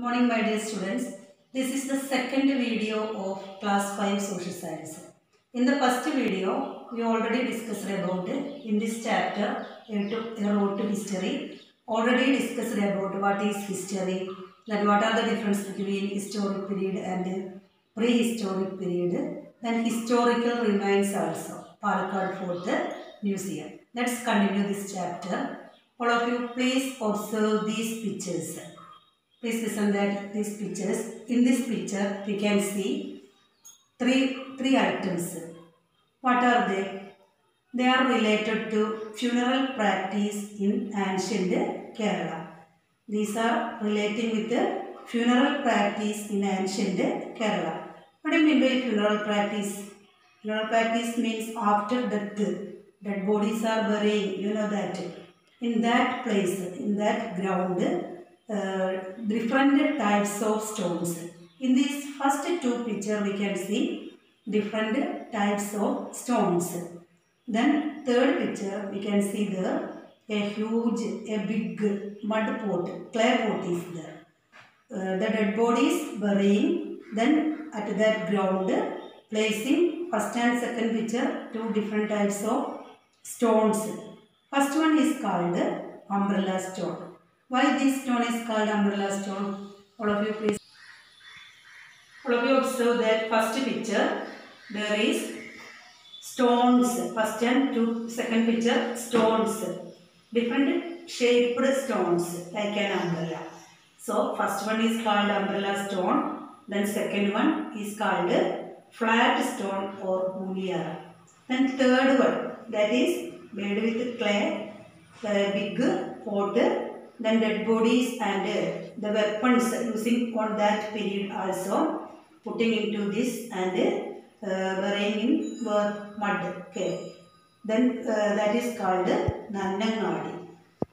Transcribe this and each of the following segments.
morning my dear students. This is the second video of class 5 social science. In the first video, we already discussed about in this chapter road to history. Already discussed about what is history, then what are the difference between historic period and prehistoric period, then historical remains also, Palakkad Fort Museum. Let's continue this chapter. All of you please observe these pictures. Please listen that these pictures. In this picture, we can see three three items. What are they? They are related to funeral practice in ancient Kerala. These are relating with the funeral practice in ancient Kerala. What do you mean by funeral practice? Funeral practice means after death, dead bodies are burying. You know that. In that place, in that ground, different types of stones. In these first two picture, we can see different types of stones. Then third picture, we can see the a huge, a big mud pot, clay pot is there. Uh, the dead bodies burying. Then at that ground, placing first and second picture two different types of stones. First one is called umbrella stone. Why this stone is called umbrella stone? All of you please. All of you observe that first picture. There is stones. First and two, second picture stones. Different shaped stones like an umbrella. So first one is called umbrella stone. Then second one is called flat stone or muniyara. Then third one that is made with clay, a big pot, then dead bodies and uh, the weapons using on that period also putting into this and uh, burying in mud. Okay. Then uh, that is called Nannangadi.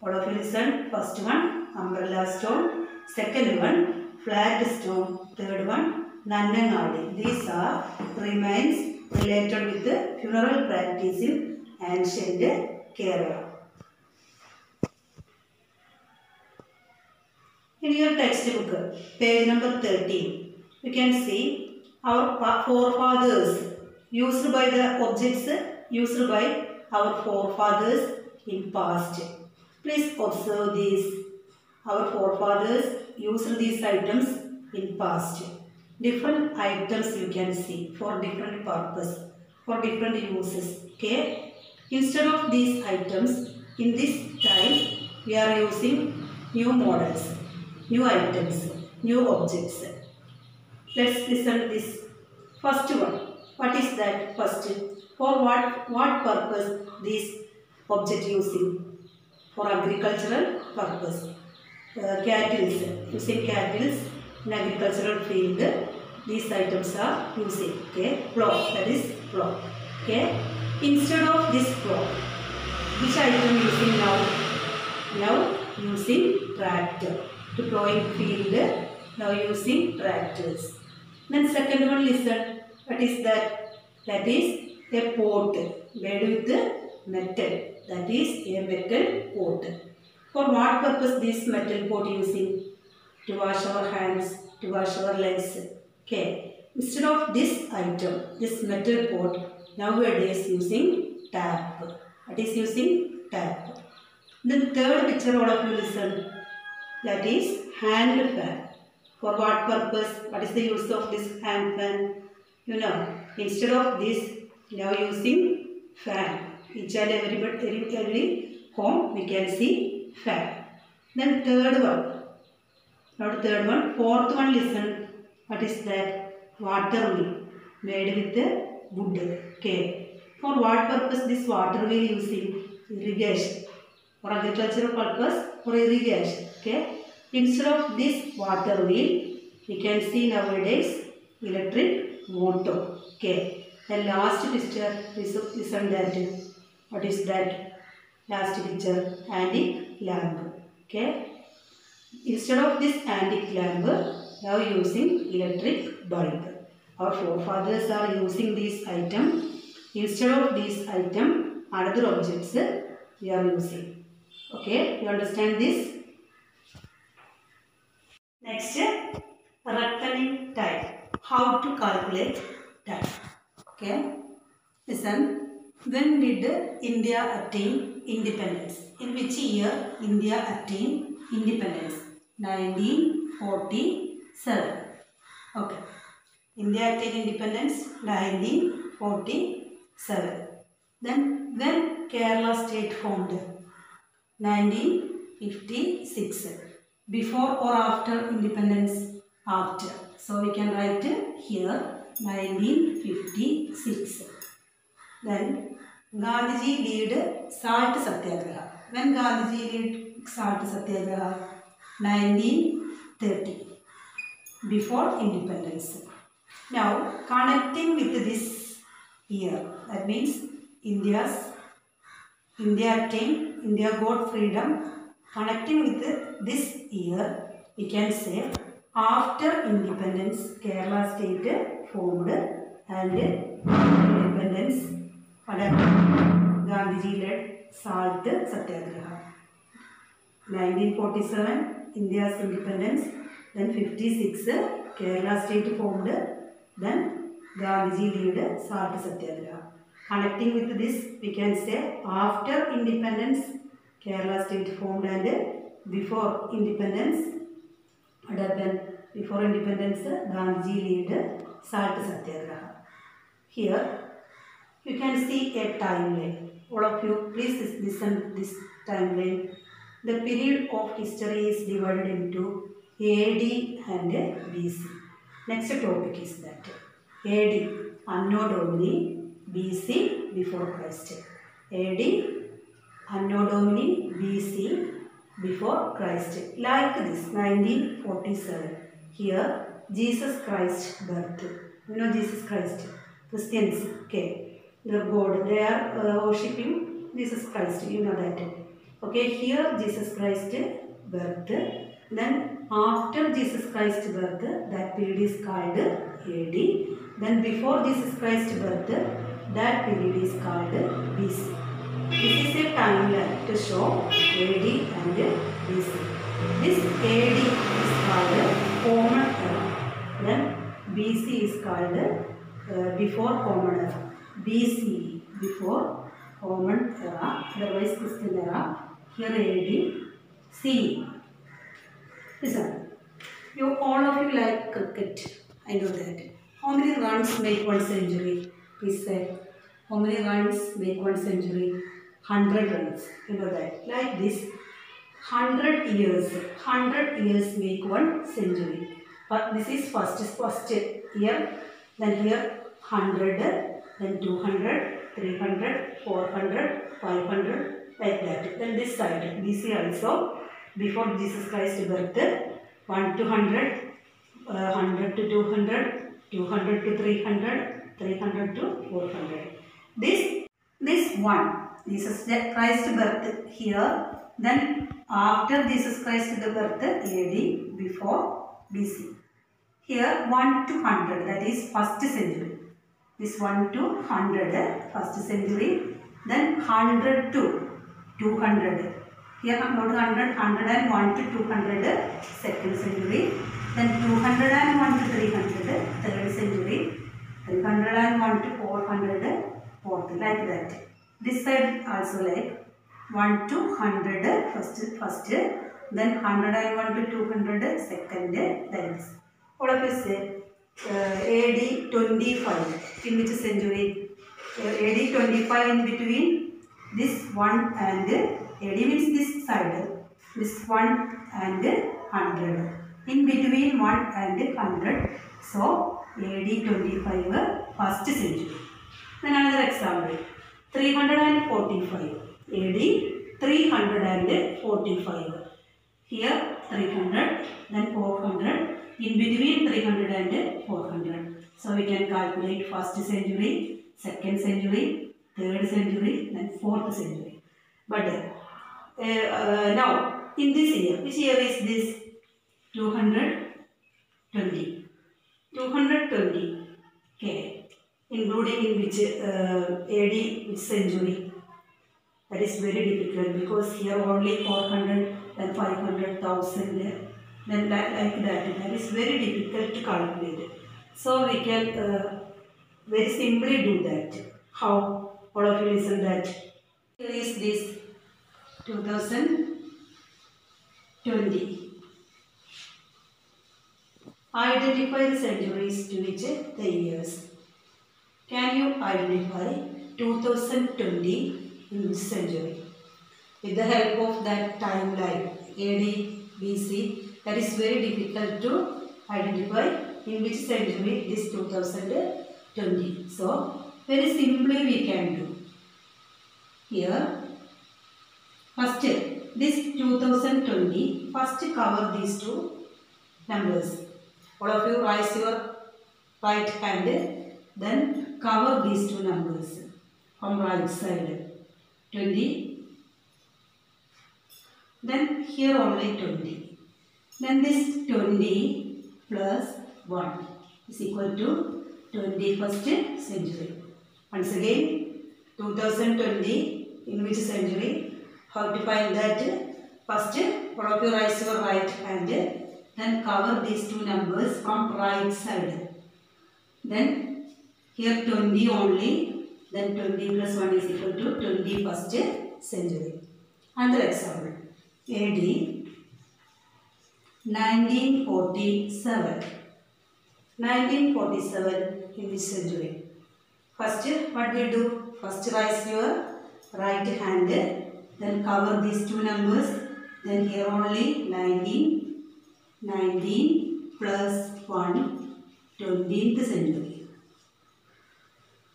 All of you listen. First one umbrella stone. Second one flat stone. Third one Nannangadi. These are remains related with the funeral practice in ancient Kerala. In your textbook, page number 13, you can see our forefathers used by the objects used by our forefathers in past. Please observe these. Our forefathers used these items in past. Different items you can see for different purpose, for different uses. Okay. Instead of these items, in this time we are using new models, new items, new objects. Let's listen this. First one. What is that first? For what what purpose this object using? For agricultural purpose. Uh, cattle, using cattle in agricultural field. These items are using. Okay, plow. That is plow. Okay. Instead of this plow, which item using now? Now using tractor to plowing field. Now using tractors. Then second one listen. What is that? That is a pot made with metal. That is a metal pot. For what purpose this metal pot using? To wash our hands, to wash our legs. Okay. Instead of this item, this metal pot, nowadays using tap. What is using tap? Then third picture all of you listen. That is hand fan. For what purpose? What is the use of this hand fan? You know, instead of this, now using fan. Each and every, every, every home we can see fan. Then third one. Not third one. Fourth one listen. What is that? Water wheel made with the wood. Okay. For what purpose this water wheel using? Irrigation. For agricultural purpose for irrigation. Okay. Instead of this water wheel, we can see nowadays electric motor. Okay. The last picture, is, listen that. What is that? Last picture, antique lamp. Okay. Instead of this antique lamp, now using electric bulb. Our forefathers are using this item. Instead of this item, another objects we are using. Okay, you understand this? Next, reckoning time. How to calculate time. Okay. Listen. When did India attain independence? In which year India attained independence? 1947. Okay. India attained independence 1947. Then when Kerala state formed? 1956. Before or after independence? After. So we can write here 1956. Then Gandhiji lead salt satyagraha. When Gandhiji lead salt satyagraha? 1930. Before independence. Now connecting with this year, that means India's India attained, India got freedom. Connecting with this year, we can say after independence, Kerala state formed and independence? Gandhiji led salt satyagraha. 1947, India's independence. Then 56, Kerala state formed. Then Gandhiji led salt satyagraha. Connecting with this, we can say after independence, Kerala state formed and before independence, what happened? Before independence, Gandhiji led salt satyagraha. Here, you can see a timeline. All of you, please listen this timeline. The period of history is divided into AD and BC. Next topic is that AD, Anno Domini, BC, before Christ. AD, Anno Domini, BC, before Christ. Like this, 1947. Here, Jesus Christ birth. You know Jesus Christ. Christians, okay. The God, they are uh, worshipping Jesus Christ. You know that. Okay, here Jesus Christ birth. Then after Jesus Christ birth, that period is called AD. Then before Jesus Christ birth, that period is called BC. This is a timeline to show AD and BC. This AD is called Common Era. Then BC is called uh, before Common Era. BC before Common Era, otherwise Christian Era. Here AD, C. Listen, you all of you like cricket. I know that. How many runs make one century? Please say. How many runs make one century? 100 runs. You know that. Like this. 100 years. 100 years make one century. But this is first, first year. Then here 100. Then 200, 300, 400, 500. Like that. Then this side. BC also. Before Jesus Christ birth. 1 to 100. Uh, 100 to 200. 200 to 300. 300 to 400. This, this one. Jesus Christ birth here. Then after Jesus Christ the birth AD before BC. Here 1 to 100 that is first century. This 1 to 100 first century. Then 100 to 200. Here not 100, 101 to 200 second century. Then 201 to 300 third century. 301 to 400 fourth like that. This side also like 1 to 100 first, first then 101 to 200 second like this. All of you say uh, AD 25 in which century? Uh, AD 25 in between this one and AD means this side this one and 100 in between 1 and 100 so AD 25 first century then another example 345 AD 345 here 300 then 400 in between 300 and 400 so we can calculate first century second century third century then fourth century. But uh, uh, now in this year which year is this? 220 220 okay including in which uh, AD which century that is very difficult because here only 400 and 500,000 then like, like that. That is very difficult to calculate. So we can uh, very simply do that. How? All of you listen that. Here is this 2020. Identify the centuries to which the years. Can you identify 2020 in which century? With the help of that timeline AD, BC, that is very difficult to identify in which century this 2020. So, very simply we can do. Here, first this 2020, first cover these two numbers. All of you raise your right hand, then cover these two numbers from right side. 20, then here only 20. Then this 20 plus 1 is equal to 21st century. Once again, 2020 in which century? How to find that? First, all of you raise your right hand, then cover these two numbers from right side. Then here 20 only, then 20 plus 1 is equal to 21st century. Another example, AD 1947. 1947 in which century? First, what we do? First, raise your right hand, then cover these two numbers. Then here only 19, 19 plus 1, 20th century.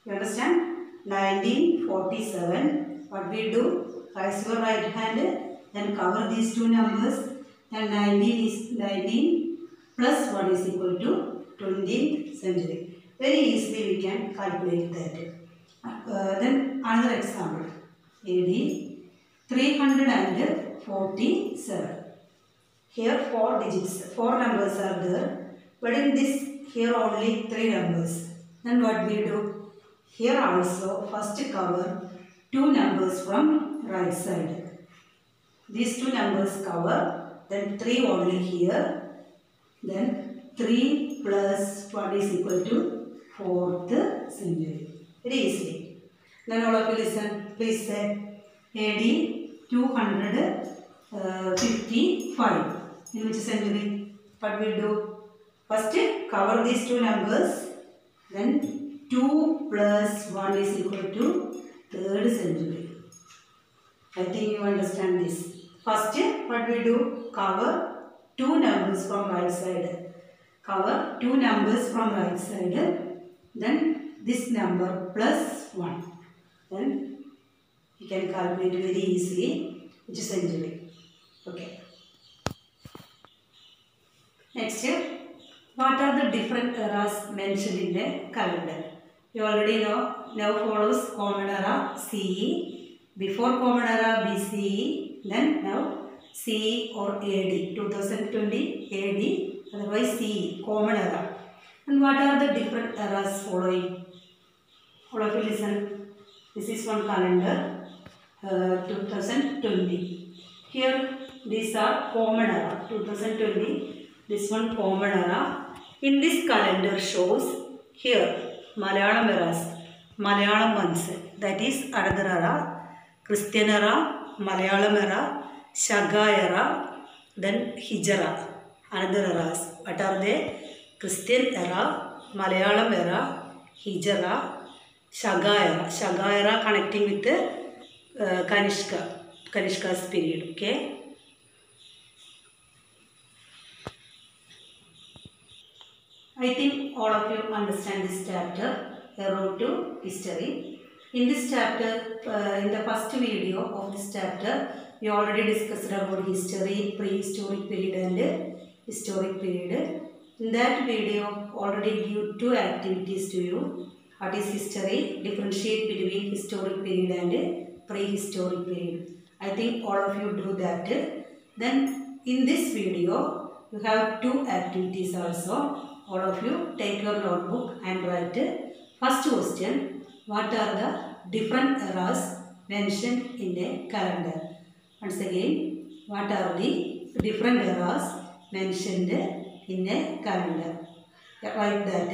You understand? 1947. What we do? Raise your right hand, then cover these two numbers. Then 19 is 19 plus 1 is equal to 20th century. Very easily we can calculate that. Uh, then another example. AD 347. Here four digits, four numbers are there. But in this, here only three numbers. Then what we do? Here also first cover two numbers from right side. These two numbers cover, then 3 only here. Then 3 plus 1 is equal to 4th century. Very easy. Then all of you listen, please say AD 255. Uh, In which century? What we do? First cover these two numbers. Then 2 plus 1 is equal to 3rd century. I think you understand this. First, what we do? Cover two numbers from right side. Cover two numbers from right side. Then this number plus 1. Then you can calculate very easily which is century. Okay. Next, what are the different eras mentioned in the calendar? You already know. Now follows Common Era CE. Before Common Era BCE. Then now CE or AD. 2020 AD. Otherwise CE. Common Era. And what are the different eras following? All of you listen. This is one calendar. Uh, 2020. Here these are Common Era. 2020. This one Common Era. In this calendar shows here മലയാള മെറാസ് Malayalam മൻസ്. That is അടദറ ക്രിസ്ത്യനറ മലയാളമെറ ഷഗായറ then ഹിജറ. അനദറാസ് what are they Christian എറ മലയാളം എറ ഹിജറ. ഷഗായറ ഷഗായറ connecting with Kanishka. Kanishka's period okay I think all of you understand this chapter, A Road to History. In this chapter, uh, in the first video of this chapter, we already discussed about history, prehistoric period and historic period. In that video, already give two activities to you. What is history? Differentiate between historic period and prehistoric period. I think all of you do that. Then in this video, you have two activities also all of you take your notebook and write first question what are the different eras mentioned in the calendar once again what are the different eras mentioned in a calendar. Write that.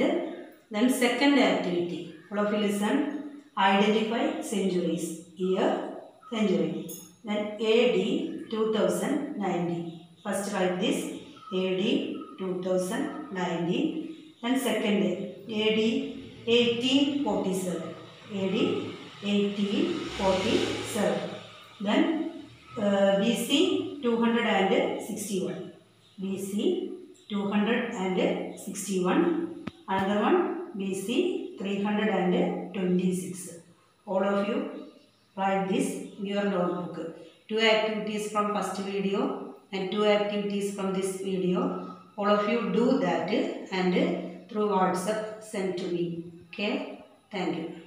Then second activity. All of you listen. Identify centuries. Year, century. Then AD 2090. First write this. AD 2090. Then second AD 1847. AD 1847. Then uh, BC 261. BC 261. Another one BC 326. All of you write this in your notebook. Two activities from first video and two activities from this video. All of you do that and through WhatsApp send to me. Okay. Thank you.